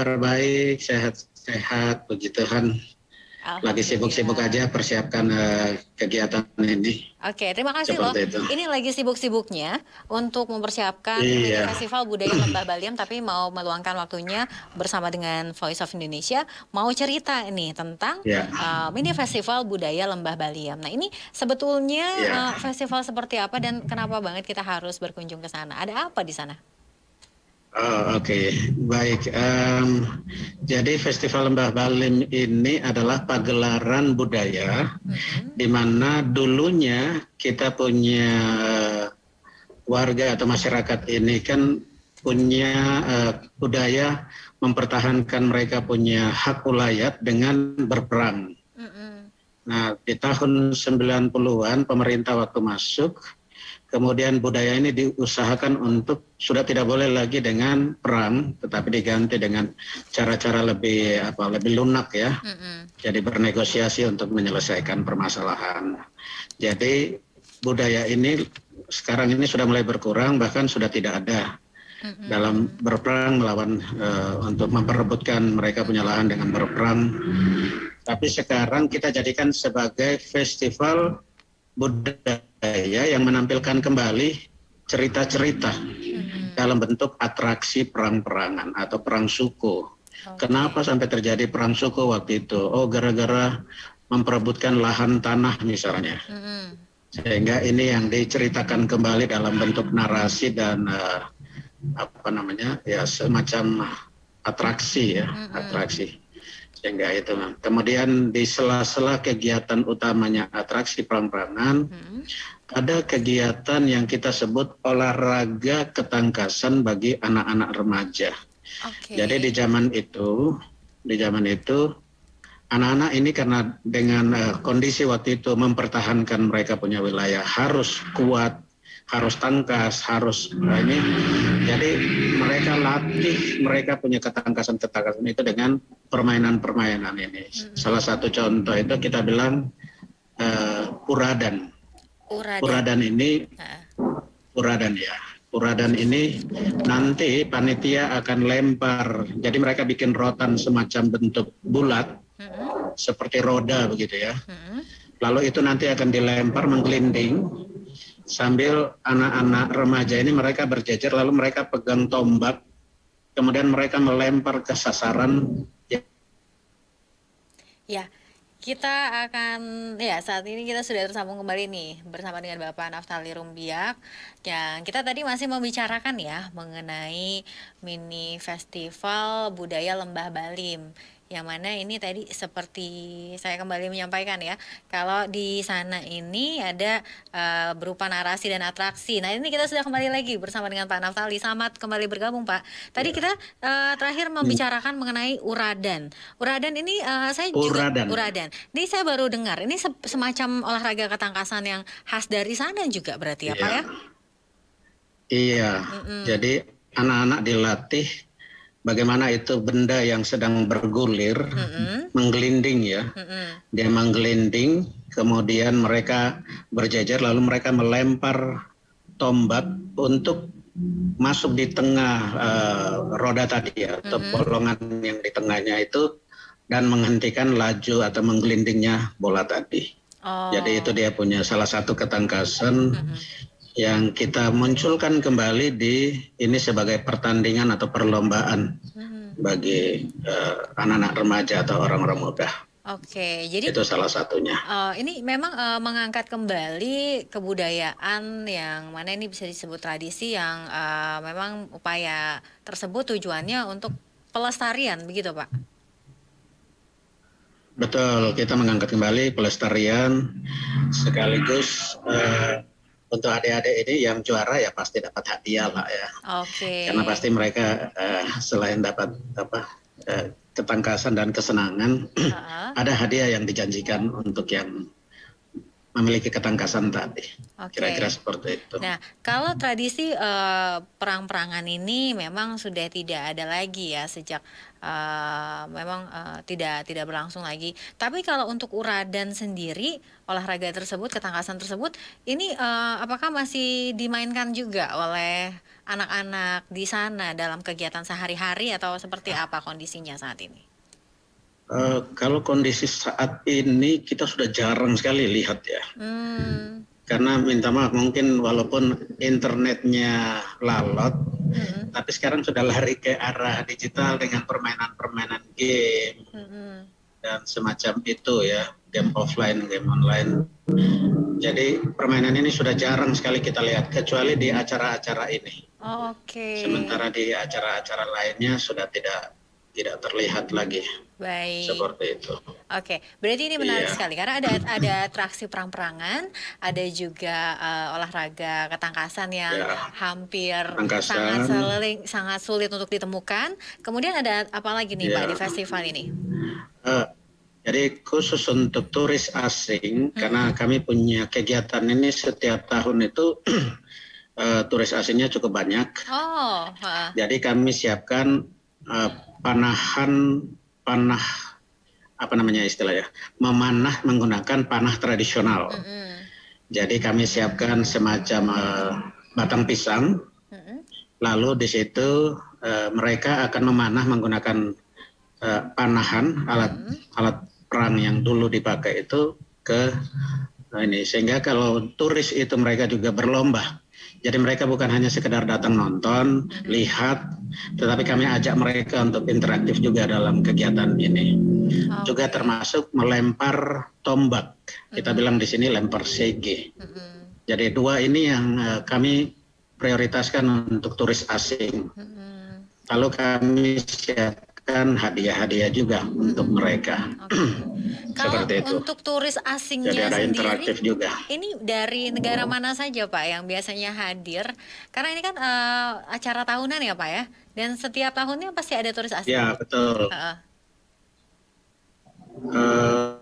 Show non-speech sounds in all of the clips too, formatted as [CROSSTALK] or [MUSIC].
kabar baik, sehat-sehat, puji Tuhan. Lagi sibuk-sibuk aja persiapkan uh, kegiatan ini. Oke, terima kasih loh. Itu. Ini lagi sibuk-sibuknya untuk mempersiapkan iya. Festival Budaya Lembah Baliem, tapi mau meluangkan waktunya bersama dengan Voice of Indonesia, mau cerita ini tentang yeah. Iya. uh, ini Festival Budaya Lembah Baliem. Nah ini sebetulnya yeah. uh, festival seperti apa dan kenapa banget kita harus berkunjung ke sana? Ada apa di sana? Oh, Oke, okay. baik. Um, jadi Festival Lembah Balim ini adalah pagelaran budaya, mm-hmm. di mana dulunya kita punya warga atau masyarakat ini kan punya uh, budaya mempertahankan mereka punya hak ulayat dengan berperang. Mm-hmm. Nah, di tahun 90-an pemerintah waktu masuk kemudian budaya ini diusahakan untuk sudah tidak boleh lagi dengan perang, tetapi diganti dengan cara-cara lebih apa lebih lunak ya. Mm-hmm. Jadi bernegosiasi untuk menyelesaikan permasalahan. Jadi budaya ini sekarang ini sudah mulai berkurang, bahkan sudah tidak ada dalam berperang melawan uh, untuk memperebutkan mereka punya lahan dengan berperang. Tapi sekarang kita jadikan sebagai festival budaya yang menampilkan kembali cerita-cerita hmm. dalam bentuk atraksi perang-perangan atau perang suku. Okay. Kenapa sampai terjadi perang suku waktu itu? Oh, gara-gara memperebutkan lahan tanah misalnya. Hmm. Sehingga ini yang diceritakan kembali dalam bentuk narasi dan uh, apa namanya ya semacam atraksi ya, hmm. atraksi sehingga itu kemudian di sela-sela kegiatan utamanya atraksi perang-perangan hmm. ada kegiatan yang kita sebut olahraga ketangkasan bagi anak-anak remaja okay. jadi di zaman itu di zaman itu anak-anak ini karena dengan uh, kondisi waktu itu mempertahankan mereka punya wilayah harus kuat harus tangkas, harus nah ini. Jadi mereka latih, mereka punya ketangkasan-ketangkasan itu dengan permainan-permainan ini. Hmm. Salah satu contoh itu kita bilang uh, uradan. Uradan. Uradan ini, uradan ya. Uradan ini nanti panitia akan lempar. Jadi mereka bikin rotan semacam bentuk bulat, hmm. seperti roda begitu ya. Hmm. Lalu itu nanti akan dilempar menggelinding sambil anak-anak remaja ini mereka berjejer lalu mereka pegang tombak. Kemudian mereka melempar ke sasaran. Ya kita akan ya saat ini kita sudah tersambung kembali nih bersama dengan Bapak Naftali Rumbiak. Yang kita tadi masih membicarakan ya mengenai mini festival budaya Lembah Balim yang mana ini tadi seperti saya kembali menyampaikan ya kalau di sana ini ada uh, berupa narasi dan atraksi. Nah ini kita sudah kembali lagi bersama dengan Pak Naftali. Selamat kembali bergabung Pak. Tadi kita uh, terakhir membicarakan mengenai uradan. Uradan ini uh, saya juga uradan. uradan. Ini saya baru dengar. Ini semacam olahraga ketangkasan yang khas dari sana juga berarti ya Pak ya? Iya. Mm -mm. jadi anak-anak dilatih bagaimana itu benda yang sedang bergulir mm-hmm. menggelinding ya mm-hmm. dia menggelinding kemudian mereka berjajar lalu mereka melempar tombak untuk masuk di tengah uh, roda tadi ya atau mm-hmm. bolongan yang di tengahnya itu dan menghentikan laju atau menggelindingnya bola tadi. Oh. Jadi itu dia punya salah satu ketangkasan mm-hmm yang kita munculkan kembali di ini sebagai pertandingan atau perlombaan hmm. bagi uh, anak-anak remaja atau orang-orang muda. Oke, jadi itu salah satunya. Uh, ini memang uh, mengangkat kembali kebudayaan yang mana ini bisa disebut tradisi yang uh, memang upaya tersebut tujuannya untuk pelestarian, begitu Pak? Betul, kita mengangkat kembali pelestarian sekaligus uh, untuk adik-adik ini yang juara ya pasti dapat hadiah lah ya. Oke. Okay. Karena pasti mereka uh, selain dapat apa uh, ketangkasan dan kesenangan, uh-huh. [CLEARS THROAT] ada hadiah yang dijanjikan untuk yang memiliki ketangkasan tadi. Okay. Kira-kira seperti itu. Nah, kalau tradisi uh, perang-perangan ini memang sudah tidak ada lagi ya sejak uh, memang uh, tidak tidak berlangsung lagi. Tapi kalau untuk uradan sendiri olahraga tersebut, ketangkasan tersebut, ini uh, apakah masih dimainkan juga oleh anak-anak di sana dalam kegiatan sehari-hari atau seperti apa kondisinya saat ini? Uh, kalau kondisi saat ini kita sudah jarang sekali lihat ya. Hmm. Karena minta maaf mungkin walaupun internetnya lalot, hmm. tapi sekarang sudah lari ke arah digital dengan permainan-permainan game hmm. dan semacam itu ya, game offline, game online. Jadi permainan ini sudah jarang sekali kita lihat kecuali di acara-acara ini. Oh, Oke. Okay. Sementara di acara-acara lainnya sudah tidak tidak terlihat lagi. Baik. Seperti itu. Oke, berarti ini menarik iya. sekali karena ada ada atraksi perang-perangan, ada juga uh, olahraga ketangkasan yang ya. hampir Tangkasan. sangat seling, sangat sulit untuk ditemukan. Kemudian ada apa lagi nih ya. Pak di festival ini? Uh, jadi khusus untuk turis asing, hmm. karena kami punya kegiatan ini setiap tahun itu uh, [CLEARS THROAT] turis asingnya cukup banyak. Oh. Uh. Jadi kami siapkan uh, panahan panah apa namanya istilahnya memanah menggunakan panah tradisional. Mm -hmm. Jadi kami siapkan semacam uh, batang pisang, mm -hmm. lalu di situ uh, mereka akan memanah menggunakan uh, panahan alat mm -hmm. alat perang yang dulu dipakai itu ke nah ini sehingga kalau turis itu mereka juga berlomba jadi mereka bukan hanya sekedar datang nonton, lihat, tetapi kami ajak mereka untuk interaktif juga dalam kegiatan ini. Okay. Juga termasuk melempar tombak. Kita bilang di sini lempar CG. Jadi dua ini yang uh, kami prioritaskan untuk turis asing. Lalu kami siap memberikan hadiah-hadiah juga untuk mereka. Okay. [CLEARS THROAT] Kalau itu. untuk turis asingnya Jadi ada sendiri, interaktif juga. Ini dari negara mana saja Pak yang biasanya hadir? Karena ini kan uh, acara tahunan ya Pak ya, dan setiap tahunnya pasti ada turis asing. Ya betul. Uh. Uh,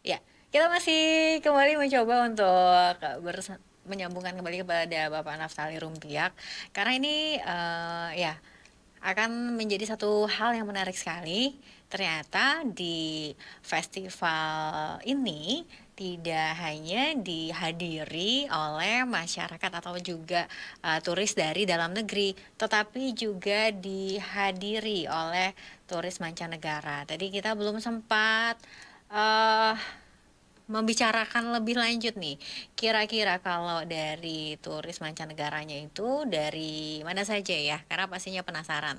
ya, kita masih kembali mencoba untuk menyambungkan kembali kepada Bapak Naftali Rumpiak karena ini uh, ya akan menjadi satu hal yang menarik sekali. Ternyata di festival ini tidak hanya dihadiri oleh masyarakat atau juga uh, turis dari dalam negeri, tetapi juga dihadiri oleh turis mancanegara. Tadi kita belum sempat uh, membicarakan lebih lanjut nih. Kira-kira kalau dari turis mancanegaranya itu dari mana saja ya? Karena pastinya penasaran.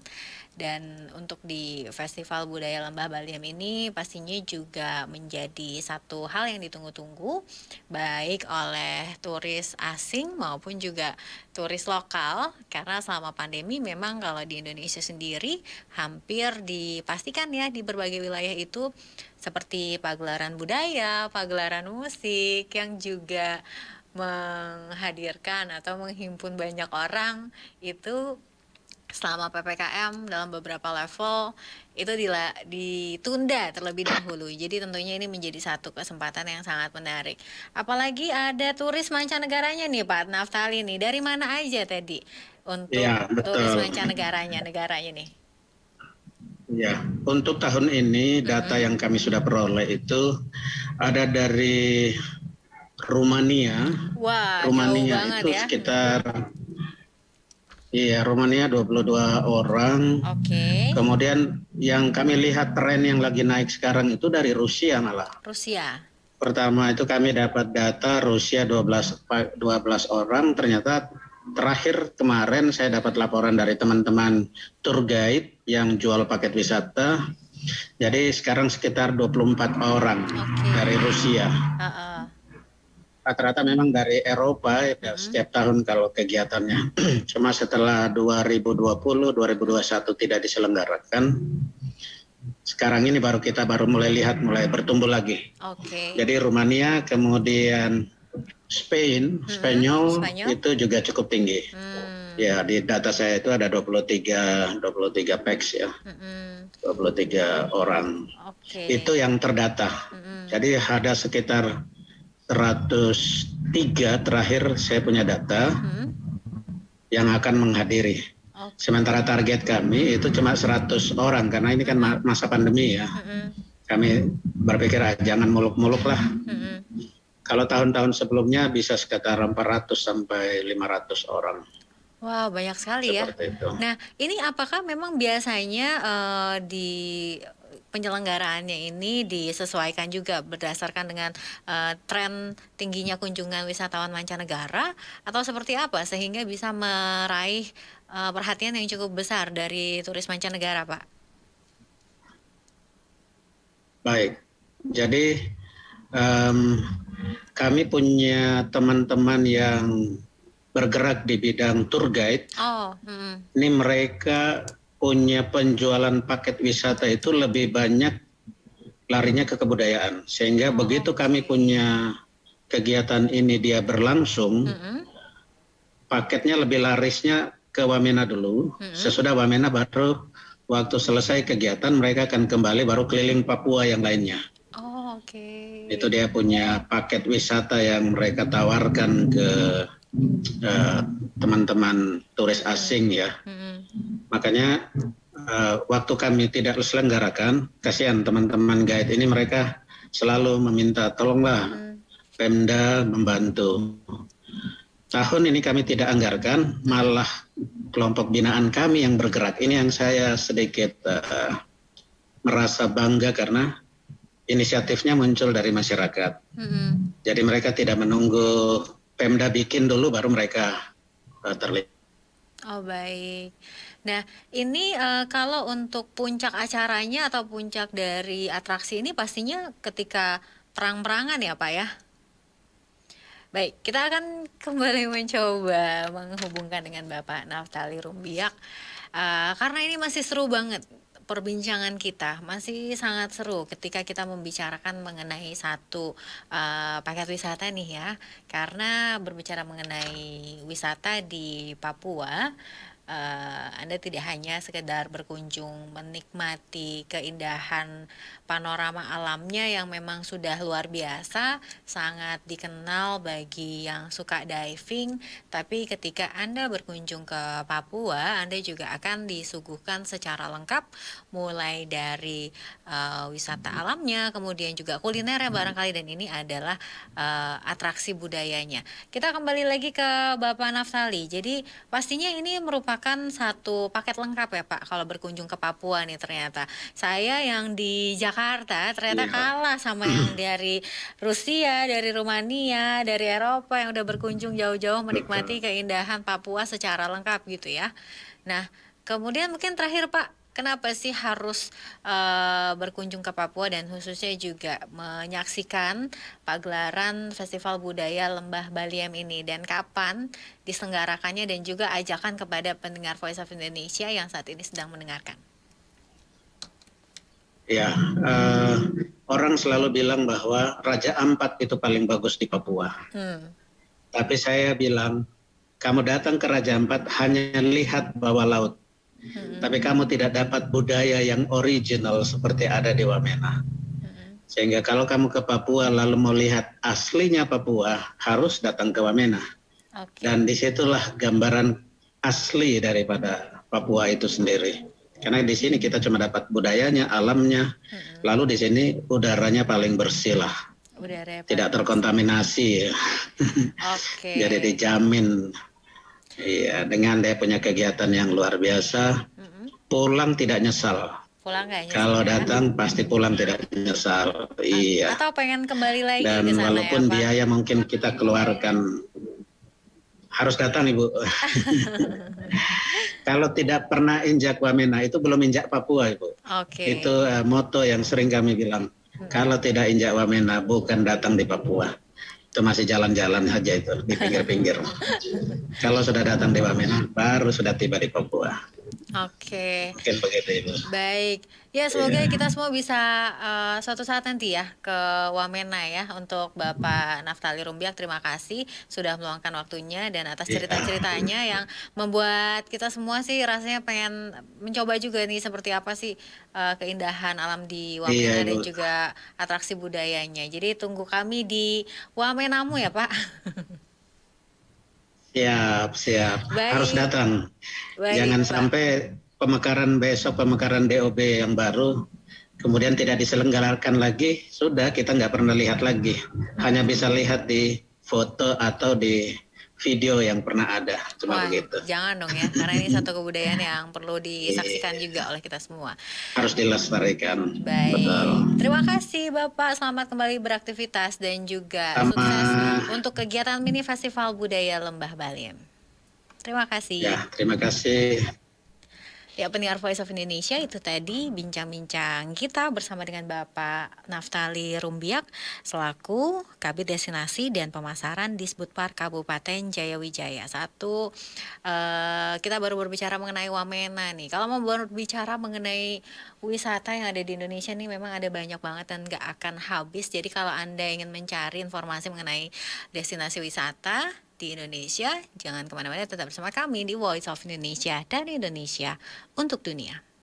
Dan untuk di Festival Budaya Lembah Baliem ini pastinya juga menjadi satu hal yang ditunggu-tunggu baik oleh turis asing maupun juga turis lokal. Karena selama pandemi memang kalau di Indonesia sendiri hampir dipastikan ya di berbagai wilayah itu seperti pagelaran budaya, pagelaran musik yang juga menghadirkan atau menghimpun banyak orang itu selama PPKM dalam beberapa level itu ditunda terlebih dahulu. Jadi tentunya ini menjadi satu kesempatan yang sangat menarik. Apalagi ada turis mancanegaranya nih Pak Naftali nih. Dari mana aja tadi untuk ya, turis mancanegaranya negaranya nih? Ya, untuk tahun ini data mm -hmm. yang kami sudah peroleh itu ada dari Rumania. Wah, Rumania itu ya. sekitar Iya, Rumania 22 orang. Oke. Okay. Kemudian yang kami lihat tren yang lagi naik sekarang itu dari Rusia malah. Rusia. Pertama itu kami dapat data Rusia 12 12 orang, ternyata terakhir kemarin saya dapat laporan dari teman-teman tour guide yang jual paket wisata. Jadi sekarang sekitar 24 orang okay. dari Rusia. Rata-rata memang dari Eropa ya, hmm. setiap tahun kalau kegiatannya. [CLEARS THROAT] Cuma setelah 2020, 2021 tidak diselenggarakan. Sekarang ini baru kita baru mulai lihat mulai bertumbuh lagi. Okay. Jadi Rumania kemudian Spain, hmm, Spanyol, Spanyol itu juga cukup tinggi. Hmm. Ya di data saya itu ada 23 23 peks ya. Hmm. 23 orang. Okay. Itu yang terdata. Hmm. Jadi ada sekitar 103 terakhir saya punya data hmm. yang akan menghadiri. Okay. Sementara target kami itu cuma 100 orang karena ini kan masa pandemi ya. Hmm. Kami berpikir ah, jangan muluk-muluk lah. Hmm Kalau tahun-tahun sebelumnya bisa sekitar 400 sampai 500 orang. Wah, banyak sekali ya. itu. Nah, ini apakah memang biasanya uh, di penyelenggaraannya ini disesuaikan juga berdasarkan dengan uh, tren tingginya kunjungan wisatawan mancanegara atau seperti apa sehingga bisa meraih uh, perhatian yang cukup besar dari turis mancanegara, Pak? Baik, jadi um, kami punya teman-teman yang bergerak di bidang tour guide. Oh, hmm. Ini mereka punya penjualan paket wisata itu lebih banyak larinya ke kebudayaan. Sehingga oh. begitu kami punya kegiatan ini dia berlangsung, hmm. paketnya lebih larisnya ke Wamena dulu. Hmm. Sesudah Wamena baru waktu selesai kegiatan mereka akan kembali baru keliling Papua yang lainnya. Oh, oke. Okay. Itu dia punya paket wisata yang mereka tawarkan ke teman-teman uh, turis asing ya. Hmm. Makanya uh, waktu kami tidak selenggarakan, kasihan teman-teman guide ini mereka selalu meminta tolonglah hmm. Pemda membantu. Tahun ini kami tidak anggarkan, malah kelompok binaan kami yang bergerak. Ini yang saya sedikit uh, merasa bangga karena inisiatifnya muncul dari masyarakat. Hmm. Jadi mereka tidak menunggu Pemda bikin dulu baru mereka uh, terlibat. Oh baik. Nah ini uh, kalau untuk puncak acaranya atau puncak dari atraksi ini pastinya ketika perang-perangan ya Pak ya? Baik, kita akan [LAUGHS] kembali mencoba menghubungkan dengan Bapak Naftali Rumbiak uh, karena ini masih seru banget perbincangan kita masih sangat seru ketika kita membicarakan mengenai satu uh, paket wisata nih ya. Karena berbicara mengenai wisata di Papua uh, Anda tidak hanya sekedar berkunjung menikmati keindahan panorama alamnya yang memang sudah luar biasa, sangat dikenal bagi yang suka diving, tapi ketika Anda berkunjung ke Papua, Anda juga akan disuguhkan secara lengkap mulai dari uh, wisata alamnya, kemudian juga kuliner ya barangkali dan ini adalah uh, atraksi budayanya. Kita kembali lagi ke Bapak Naftali. Jadi pastinya ini merupakan satu paket lengkap ya Pak kalau berkunjung ke Papua nih ternyata. Saya yang di Jakarta Jakarta ternyata yeah. kalah sama [CLEARS THROAT] yang dari Rusia, dari Rumania, dari Eropa yang udah berkunjung jauh-jauh menikmati keindahan Papua secara lengkap gitu ya. Nah, kemudian mungkin terakhir Pak, kenapa sih harus uh, berkunjung ke Papua dan khususnya juga menyaksikan pagelaran Festival Budaya Lembah Baliem ini dan kapan diselenggarakannya dan juga ajakan kepada pendengar Voice of Indonesia yang saat ini sedang mendengarkan. Ya, uh, orang selalu bilang bahwa Raja Ampat itu paling bagus di Papua. Hmm. Tapi saya bilang, kamu datang ke Raja Ampat hanya lihat bawah laut. Hmm. Tapi kamu tidak dapat budaya yang original seperti ada di Wamena. Hmm. Sehingga kalau kamu ke Papua lalu mau lihat aslinya Papua, harus datang ke Wamena. Okay. Dan di situlah gambaran asli daripada Papua itu sendiri. Karena di sini kita cuma dapat budayanya, alamnya, hmm. lalu di sini udaranya paling bersih lah. Udara Tidak terkontaminasi. [LAUGHS] Okay. Jadi dijamin. Iya, dengan dia punya kegiatan yang luar biasa, hmm. pulang tidak nyesal. Pulang gak nyesal. Kalau ya? datang pasti pulang tidak nyesal. A iya. Atau pengen kembali lagi Dan ke sana walaupun ya, biaya mungkin kita keluarkan harus datang Ibu. [LAUGHS] Kalau tidak pernah injak Wamena itu belum injak Papua Ibu. Okay. Itu uh, moto yang sering kami bilang. Hmm. Kalau tidak injak Wamena bukan datang di Papua. Itu masih jalan-jalan saja itu di pinggir-pinggir. [LAUGHS] Kalau sudah datang di Wamena baru sudah tiba di Papua. Oke. Mungkin Ibu. Baik. Ya semoga yeah. kita semua bisa uh, suatu saat nanti ya ke Wamena ya untuk Bapak Naftali Rumbiak terima kasih sudah meluangkan waktunya dan atas iya. cerita-ceritanya yang membuat kita semua sih rasanya pengen mencoba juga nih seperti apa sih uh, keindahan alam di Wamena yeah, dan juga atraksi budayanya. Jadi tunggu kami di Wamenamu ya Pak. [LAUGHS] Siap, siap. Baik. Harus datang. Baik, Jangan Pak. sampai pemekaran besok, pemekaran DOB yang baru kemudian tidak diselenggarakan lagi, sudah kita nggak pernah lihat lagi. Hanya bisa lihat di foto atau di video yang pernah ada. Cuma Wah, begitu. jangan dong ya karena ini satu [LAUGHS] kebudayaan yang perlu disaksikan juga oleh kita semua. Harus dilestarikan. Baik. Betul. terima kasih bapak. Selamat kembali beraktivitas dan juga Sama. sukses untuk kegiatan mini festival budaya lembah Balim. Terima kasih. Ya terima kasih Ya, pendengar Voice of Indonesia itu tadi bincang-bincang kita bersama dengan Bapak Naftali Rumbiak selaku Kabit Destinasi dan Pemasaran di Sbutpar Kabupaten Jayawijaya. Satu, uh, kita baru berbicara mengenai Wamena nih. Kalau mau berbicara mengenai wisata yang ada di Indonesia nih memang ada banyak banget dan gak akan habis. Jadi kalau Anda ingin mencari informasi mengenai destinasi wisata, di Indonesia. Jangan ke mana-mana, tetap bersama kami di Voice of Indonesia dan Indonesia untuk dunia.